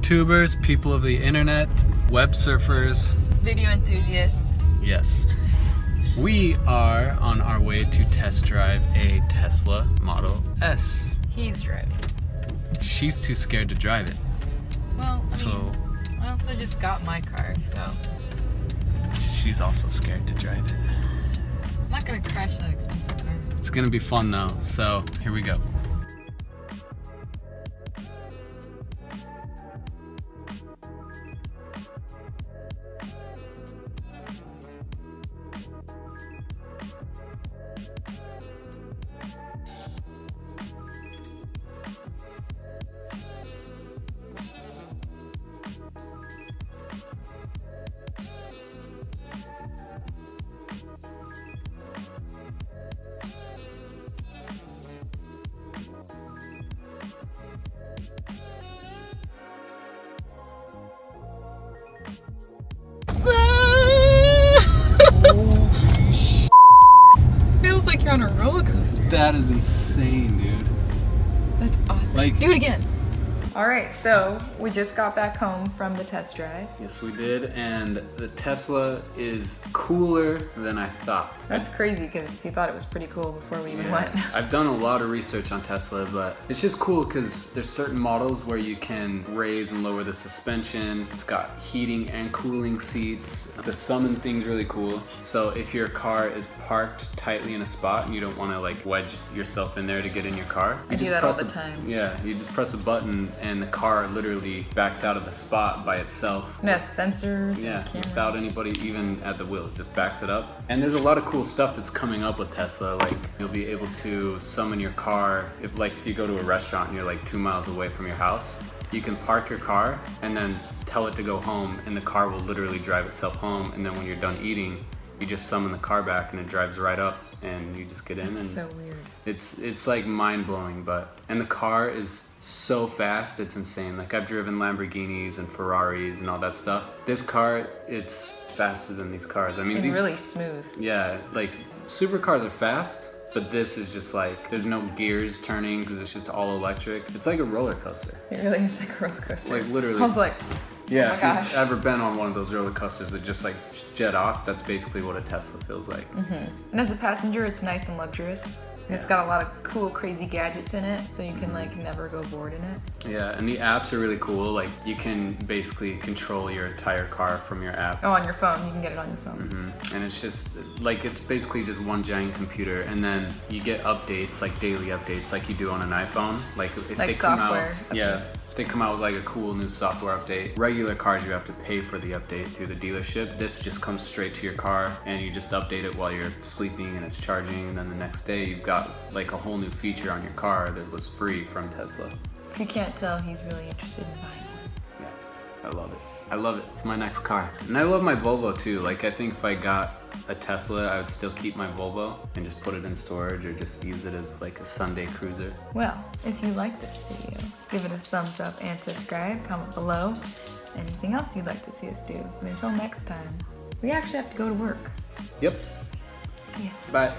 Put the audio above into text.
YouTubers, people of the internet, web surfers. Video enthusiasts. Yes. We are on our way to test drive a Tesla Model S. He's driving. She's too scared to drive it. Well, I So mean, I also just got my car, so she's also scared to drive it. I'm not gonna crash that expensive car. It's gonna be fun though, so here we go. That is insane, dude. That's awesome. Like- do it again. All right, so we just got back home from the test drive. Yes, we did, and the Tesla is cooler than I thought. That's crazy because you thought it was pretty cool before we even Yeah. went. I've done a lot of research on Tesla, but it's just cool because there's certain models where you can raise and lower the suspension. It's got heating and cooling seats. The summon thing's really cool. So if your car is parked tightly in a spot and you don't want to like wedge yourself in there to get in your car, I you do just that all the a- time. Yeah, you just press a button and the car literally backs out of the spot by itself. It has sensors Yeah, and without anybody even at the wheel, it just backs it up. And there's a lot of cool stuff that's coming up with Tesla. Like you'll be able to summon your car if like if you go to a restaurant and you're like two miles away from your house, you can park your car and then tell it to go home and the car will literally drive itself home and then when you're done eating, you just summon the car back and it drives right up and you just get in and so weird. it's it's like mind blowing, but and the car is so fast, it's insane. Like I've driven Lamborghinis and Ferraris and all that stuff. This car, it's faster than these cars. I mean, And these really smooth. yeah, like supercars are fast, but this is just like there's no gears turning because it's just all electric. It's like a roller coaster. It really is like a roller coaster. Like, literally. I was like, Yeah, oh my if gosh. you've ever been on one of those roller coasters that just like jet off, that's basically what a Tesla feels like. Mm-hmm. and as a passenger, it's nice and luxurious. And It's Yeah. got a lot of cool, crazy gadgets in it, so you can like never go bored in it. Yeah, and the apps are really cool. Like you can basically control your entire car from your app. Oh, on your phone, you can get it on your phone. Mhm. And it's just like it's basically just one giant computer, and then you get updates like daily updates, like you do on an iPhone. Like if Like they come software out, yeah, updates. if they come out with like a cool new software update. Regular cars you have to pay for the update through the dealership. This just comes straight to your car, and you just update it while you're sleeping, and it's charging. And then the next day you've got like a whole new feature on your car that was free from Tesla. If you can't tell, he's really interested in buying one. Yeah, I love it. I love it. It's my next car. And I love my Volvo too. Like I think if I got a Tesla, I would still keep my Volvo and just put it in storage or just use it as like a Sunday cruiser. Well, if you like this video, give it a thumbs up and subscribe. Comment below anything else you'd like to see us do. And until next time, we actually have to go to work. Yep. See ya. Bye.